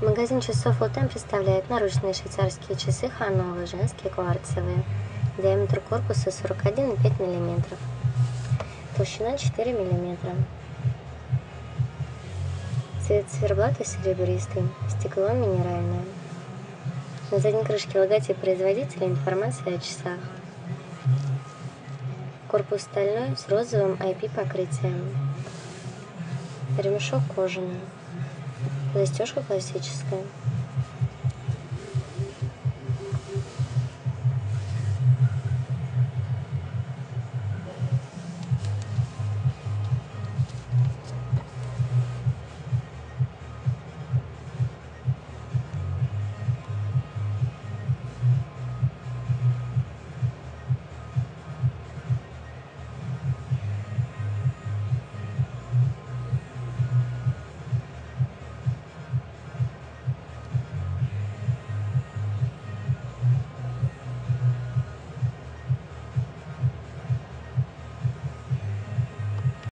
Магазин часов Лутен представляет наручные швейцарские часы Ханова, женские кварцевые. Диаметр корпуса 41,5 мм. Толщина 4 мм. Цвет циферблата серебристый, стекло минеральное. На задней крышке логотип производителя, информация о часах. Корпус стальной с розовым IP покрытием. Ремешок кожаный. Застежка классическая.